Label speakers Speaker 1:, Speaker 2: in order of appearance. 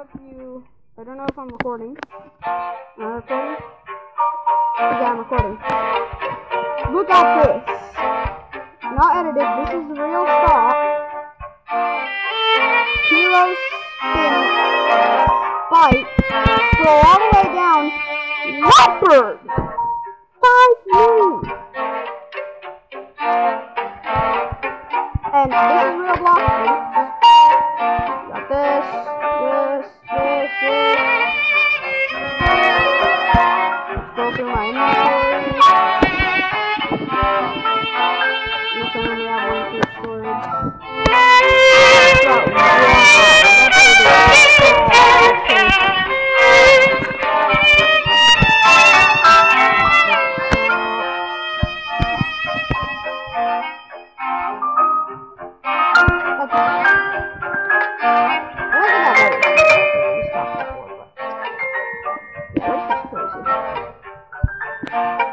Speaker 1: if you. I don't know if I'm recording. Am I recording? Yeah, I'm recording. Look at this. Not edited. This is the real stock. Hero spin. Bite. Scroll all the way down. Leopard. Five moon. And this is real block. Thank you. Bye.